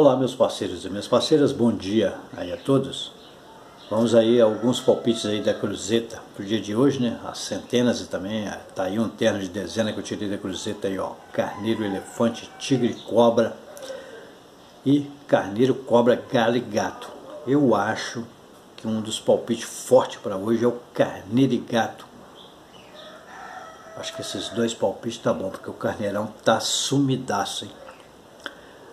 Olá meus parceiros e minhas parceiras, bom dia aí a todos. Vamos aí a alguns palpites aí da Cruzeta pro dia de hoje, né? As centenas e também é, tá aí um terno de dezena que eu tirei da Cruzeta aí, ó. Carneiro, elefante, tigre, cobra e carneiro, cobra, galo e gato. Eu acho que um dos palpites fortes para hoje é o carneiro e gato. Acho que esses dois palpites tá bom, porque o carneirão tá sumidaço, hein?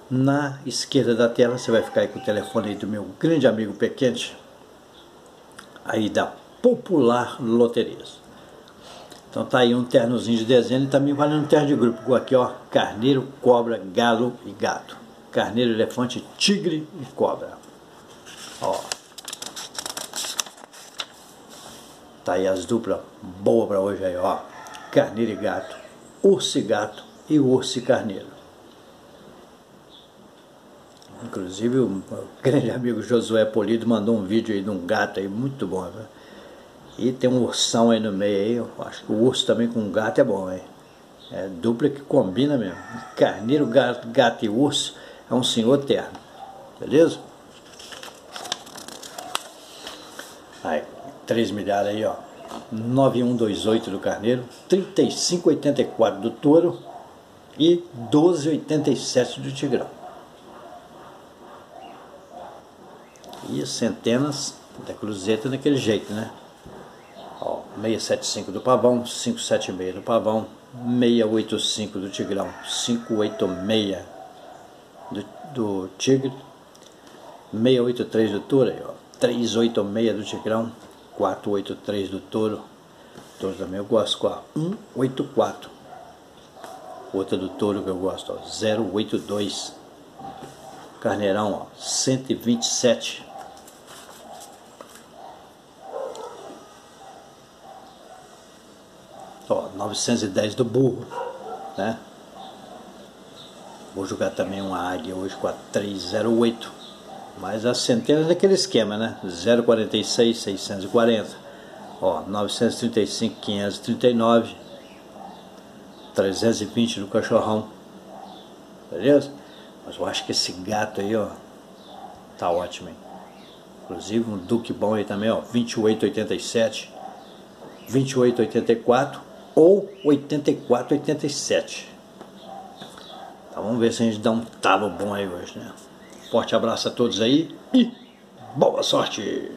Na esquerda da tela você vai ficar aí com o telefone aí do meu grande amigo Pequente, aí da Popular Loterias. Então tá aí um ternozinho de desenho e também vale um terno de grupo, aqui ó, carneiro, cobra, galo e gato. Carneiro, elefante, tigre e cobra. Ó. Tá aí as duplas boa para hoje aí, ó. Carneiro e gato, urso e gato e urso e carneiro. Inclusive o grande amigo Josué Polido mandou um vídeo aí de um gato aí muito bom. Né? E tem um ursão aí no meio aí. Acho que o urso também com gato é bom, hein? É dupla que combina mesmo. Carneiro, gato, gato e urso é um senhor terno. Beleza? Aí, 3 milhares aí, ó. 9128 do Carneiro, 3584 do Touro e 1287 do Tigrão. E centenas da cruzeta daquele jeito, né? Ó, 675 do pavão, 576 do pavão, 685 do tigrão, 586 do, do tigre, 683 do touro, aí, ó, 386 do tigrão, 483 do touro, touro também eu gosto com a 184. Outra do touro que eu gosto, ó, 082. Carneirão, ó, 127. Ó, 910 do burro, né? Vou jogar também uma águia hoje com a 308. Mas as centenas daquele esquema, né? 046, 640. Ó, 935, 539. 320 do cachorrão. Beleza? Mas eu acho que esse gato aí, ó, tá ótimo, hein? Inclusive um Duque bom aí também, ó, 2887, 2884 ou 84, 87. Então vamos ver se a gente dá um talo bom aí hoje, né? Forte abraço a todos aí e boa sorte!